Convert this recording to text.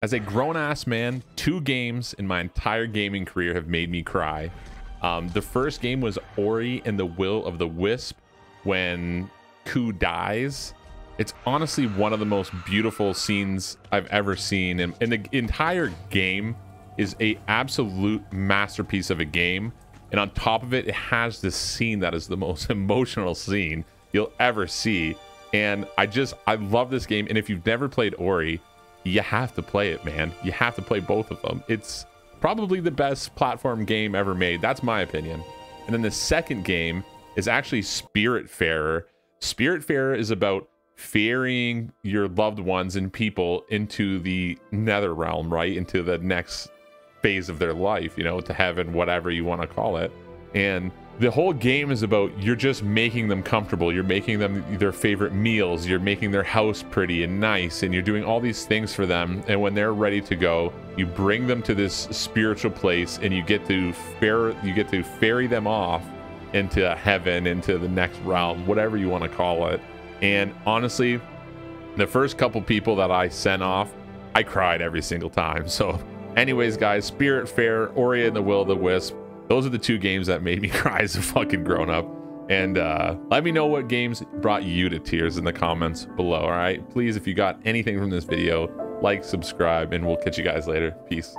as a grown ass man, two games in my entire gaming career have made me cry. Um, the first game was Ori and the Will of the Wisp when Ku dies. It's honestly one of the most beautiful scenes I've ever seen. And, and the entire game is a absolute masterpiece of a game. And on top of it, it has this scene that is the most emotional scene you'll ever see. And I just, I love this game. And if you've never played Ori, you have to play it, man. You have to play both of them. It's probably the best platform game ever made. That's my opinion. And then the second game is actually Spiritfarer. Spiritfarer is about ferrying your loved ones and people into the nether realm, right? Into the next phase of their life, you know, to heaven, whatever you want to call it. And the whole game is about you're just making them comfortable. You're making them their favorite meals. You're making their house pretty and nice and you're doing all these things for them. And when they're ready to go you bring them to this spiritual place and you get to fair you get to ferry them off into heaven into the next realm whatever you want to call it. And honestly the first couple people that i sent off i cried every single time. So anyways guys Spirit Fair, ori and the will of the wisp those are the two games that made me cry as a fucking grown up. And uh, let me know what games brought you to tears in the comments below. All right. Please, if you got anything from this video, like, subscribe, and we'll catch you guys later. Peace.